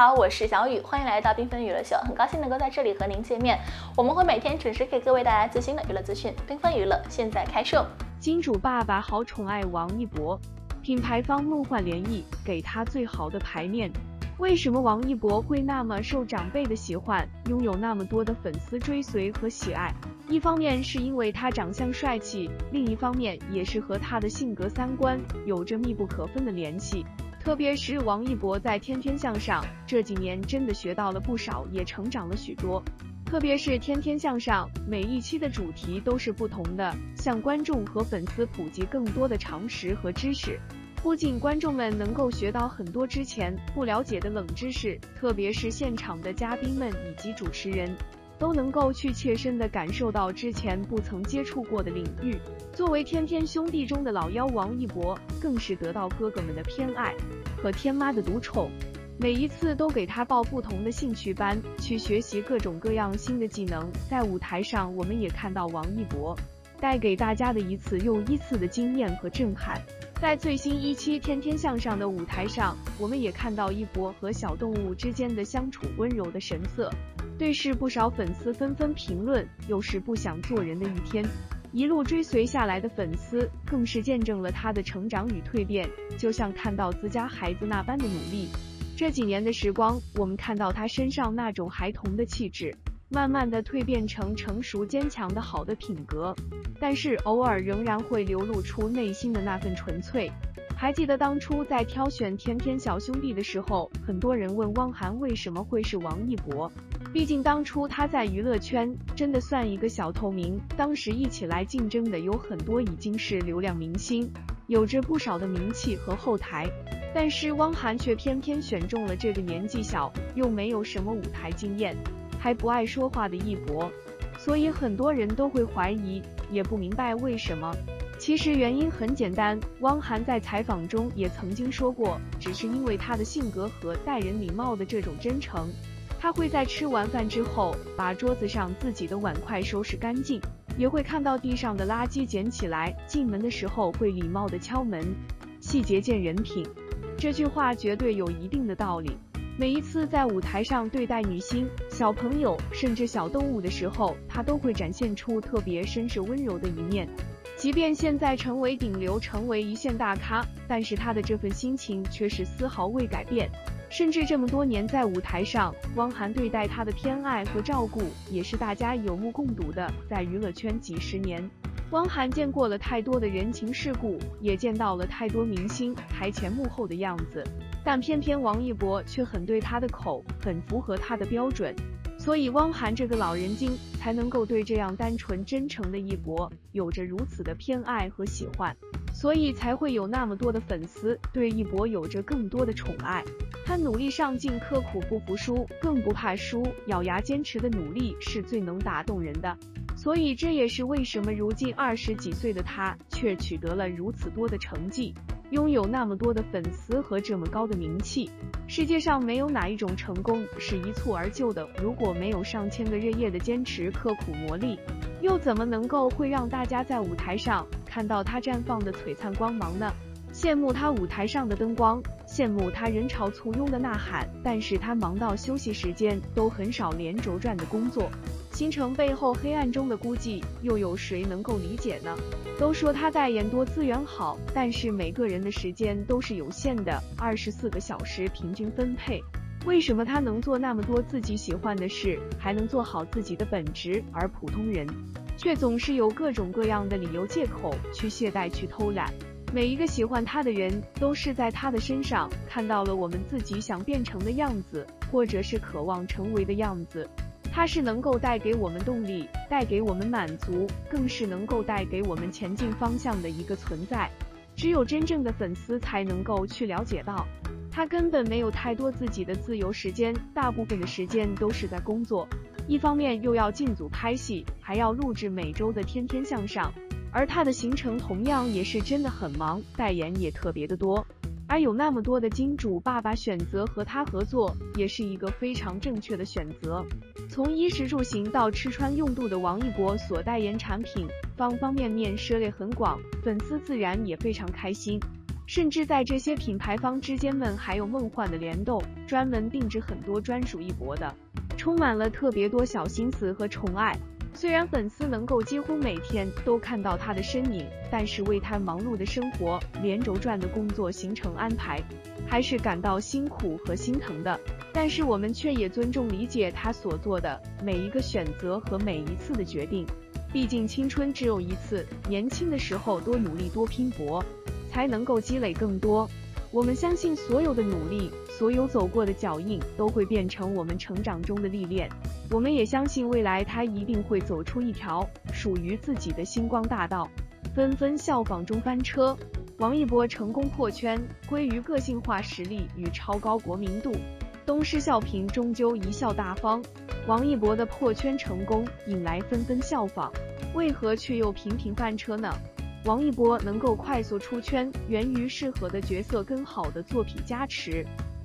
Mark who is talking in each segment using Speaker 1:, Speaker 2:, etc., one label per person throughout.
Speaker 1: 好，我是小雨，欢迎来到缤纷娱乐秀，很高兴能够在这里和您见面。我们会每天准时给各位带来最新的娱乐资讯。缤纷娱乐现在开售。
Speaker 2: 金主爸爸好宠爱王一博，品牌方梦幻联谊给他最好的排面。为什么王一博会那么受长辈的喜欢，拥有那么多的粉丝追随和喜爱？一方面是因为他长相帅气，另一方面也是和他的性格三观有着密不可分的联系。特别是王一博在《天天向上》这几年真的学到了不少，也成长了许多。特别是《天天向上》，每一期的主题都是不同的，向观众和粉丝普及更多的常识和知识。不仅观众们能够学到很多之前不了解的冷知识，特别是现场的嘉宾们以及主持人。都能够去切身的感受到之前不曾接触过的领域。作为天天兄弟中的老幺，王一博更是得到哥哥们的偏爱和天妈的独宠，每一次都给他报不同的兴趣班，去学习各种各样新的技能。在舞台上，我们也看到王一博带给大家的一次又一次的惊艳和震撼。在最新一期《天天向上》的舞台上，我们也看到一博和小动物之间的相处温柔的神色。对视不少粉丝纷纷评论，又是不想做人的一天。一路追随下来的粉丝，更是见证了他的成长与蜕变，就像看到自家孩子那般的努力。这几年的时光，我们看到他身上那种孩童的气质，慢慢的蜕变成成熟坚强的好的品格，但是偶尔仍然会流露出内心的那份纯粹。还记得当初在挑选天天小兄弟的时候，很多人问汪涵为什么会是王一博。毕竟当初他在娱乐圈真的算一个小透明，当时一起来竞争的有很多已经是流量明星，有着不少的名气和后台，但是汪涵却偏偏选中了这个年纪小又没有什么舞台经验，还不爱说话的一博，所以很多人都会怀疑，也不明白为什么。其实原因很简单，汪涵在采访中也曾经说过，只是因为他的性格和待人礼貌的这种真诚。他会在吃完饭之后，把桌子上自己的碗筷收拾干净，也会看到地上的垃圾捡起来。进门的时候会礼貌的敲门，细节见人品。这句话绝对有一定的道理。每一次在舞台上对待女星、小朋友，甚至小动物的时候，他都会展现出特别绅士温柔的一面。即便现在成为顶流，成为一线大咖，但是他的这份心情却是丝毫未改变。甚至这么多年在舞台上，汪涵对待他的偏爱和照顾也是大家有目共睹的。在娱乐圈几十年，汪涵见过了太多的人情世故，也见到了太多明星台前幕后的样子，但偏偏王一博却很对他的口，很符合他的标准，所以汪涵这个老人精才能够对这样单纯真诚的一博有着如此的偏爱和喜欢，所以才会有那么多的粉丝对一博有着更多的宠爱。他努力上进，刻苦不服输，更不怕输，咬牙坚持的努力是最能打动人的。所以这也是为什么如今二十几岁的他却取得了如此多的成绩，拥有那么多的粉丝和这么高的名气。世界上没有哪一种成功是一蹴而就的，如果没有上千个日夜的坚持、刻苦磨砺，又怎么能够会让大家在舞台上看到他绽放的璀璨光芒呢？羡慕他舞台上的灯光。羡慕他人潮簇拥的呐喊，但是他忙到休息时间都很少连轴转的工作，行程背后黑暗中的孤寂，又有谁能够理解呢？都说他代言多资源好，但是每个人的时间都是有限的，二十四个小时平均分配，为什么他能做那么多自己喜欢的事，还能做好自己的本职，而普通人却总是有各种各样的理由借口去懈怠去偷懒？每一个喜欢他的人，都是在他的身上看到了我们自己想变成的样子，或者是渴望成为的样子。他是能够带给我们动力，带给我们满足，更是能够带给我们前进方向的一个存在。只有真正的粉丝才能够去了解到，他根本没有太多自己的自由时间，大部分的时间都是在工作。一方面又要进组拍戏，还要录制每周的《天天向上》。而他的行程同样也是真的很忙，代言也特别的多，而有那么多的金主爸爸选择和他合作，也是一个非常正确的选择。从衣食住行到吃穿用度的王一博所代言产品，方方面面涉猎很广，粉丝自然也非常开心。甚至在这些品牌方之间们还有梦幻的联动，专门定制很多专属一博的，充满了特别多小心思和宠爱。虽然粉丝能够几乎每天都看到他的身影，但是为他忙碌的生活、连轴转的工作行程安排，还是感到辛苦和心疼的。但是我们却也尊重理解他所做的每一个选择和每一次的决定。毕竟青春只有一次，年轻的时候多努力多拼搏，才能够积累更多。我们相信所有的努力，所有走过的脚印，都会变成我们成长中的历练。我们也相信未来他一定会走出一条属于自己的星光大道。纷纷效仿中翻车，王一博成功破圈，归于个性化实力与超高国民度。东施效颦，终究贻笑大方。王一博的破圈成功引来纷纷效仿，为何却又频频翻车呢？王一博能够快速出圈，源于适合的角色跟好的作品加持。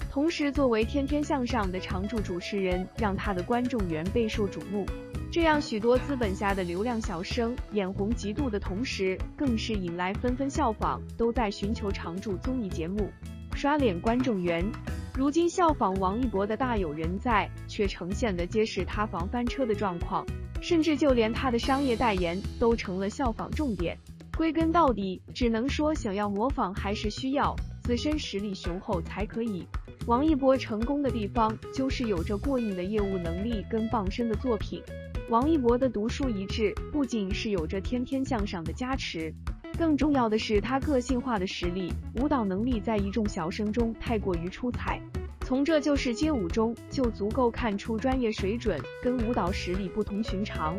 Speaker 2: 同时，作为《天天向上》的常驻主持人，让他的观众缘备受瞩目。这样许多资本家的流量小生眼红嫉妒的同时，更是引来纷纷效仿，都在寻求常驻综艺节目，刷脸观众缘。如今效仿王一博的大有人在，却呈现的皆是他防翻车的状况，甚至就连他的商业代言都成了效仿重点。归根到底，只能说想要模仿还是需要自身实力雄厚才可以。王一博成功的地方就是有着过硬的业务能力跟傍身的作品。王一博的独树一帜不仅是有着天天向上的加持，更重要的是他个性化的实力，舞蹈能力在一众小生中太过于出彩。从这就是街舞中就足够看出专业水准跟舞蹈实力不同寻常。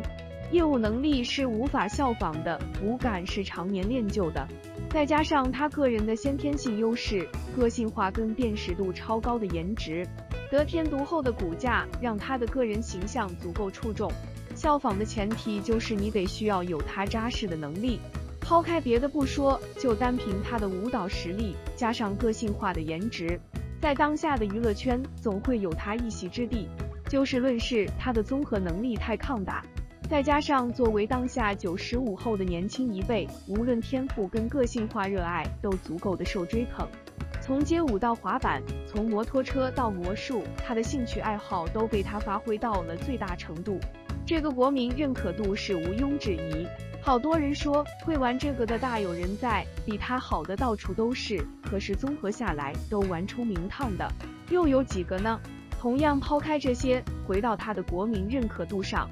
Speaker 2: 业务能力是无法效仿的，舞感是常年练就的，再加上他个人的先天性优势、个性化跟辨识度超高的颜值，得天独厚的骨架，让他的个人形象足够出众。效仿的前提就是你得需要有他扎实的能力。抛开别的不说，就单凭他的舞蹈实力，加上个性化的颜值，在当下的娱乐圈总会有他一席之地。就事论事，他的综合能力太抗打。再加上作为当下九十五后的年轻一辈，无论天赋跟个性化热爱都足够的受追捧。从街舞到滑板，从摩托车到魔术，他的兴趣爱好都被他发挥到了最大程度。这个国民认可度是毋庸置疑。好多人说会玩这个的大有人在，比他好的到处都是，可是综合下来都玩出名堂的又有几个呢？同样抛开这些，回到他的国民认可度上。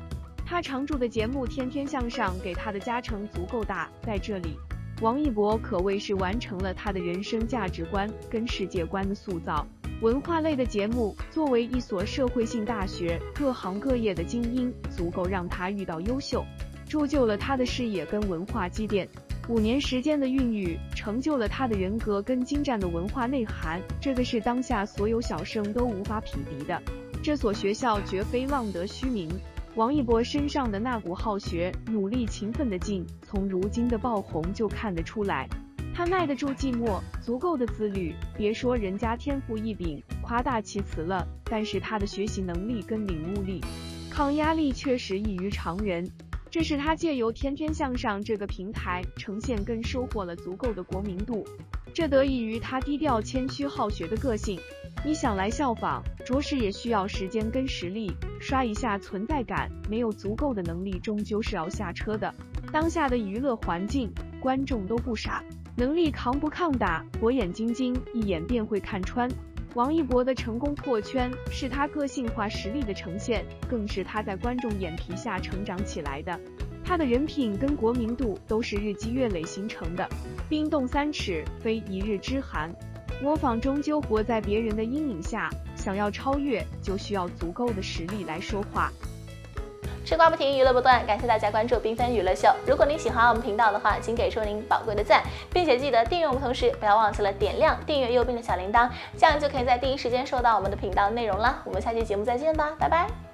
Speaker 2: 他常驻的节目《天天向上》给他的加成足够大，在这里，王一博可谓是完成了他的人生价值观跟世界观的塑造。文化类的节目，作为一所社会性大学，各行各业的精英，足够让他遇到优秀，铸就了他的视野跟文化积淀。五年时间的孕育，成就了他的人格跟精湛的文化内涵，这个是当下所有小生都无法匹敌的。这所学校绝非浪得虚名。王一博身上的那股好学、努力、勤奋的劲，从如今的爆红就看得出来。他耐得住寂寞，足够的自律。别说人家天赋异禀，夸大其词了，但是他的学习能力跟领悟力、抗压力确实异于常人。这是他借由《天天向上》这个平台呈现跟收获了足够的国民度，这得益于他低调、谦虚、好学的个性。你想来效仿，着实也需要时间跟实力，刷一下存在感。没有足够的能力，终究是要下车的。当下的娱乐环境，观众都不傻，能力扛不抗打，火眼金睛，一眼便会看穿。王一博的成功破圈，是他个性化实力的呈现，更是他在观众眼皮下成长起来的。他的人品跟国民度都是日积月累形成的。冰冻三尺，非一日之寒。模仿终究活在别人的阴影下，想要超越，就需要足够的实力来说话。
Speaker 1: 吃瓜不停，娱乐不断，感谢大家关注缤纷娱乐秀。如果您喜欢我们频道的话，请给出您宝贵的赞，并且记得订阅我们，同时不要忘记了点亮订阅右边的小铃铛，这样就可以在第一时间收到我们的频道内容了。我们下期节目再见吧，拜拜。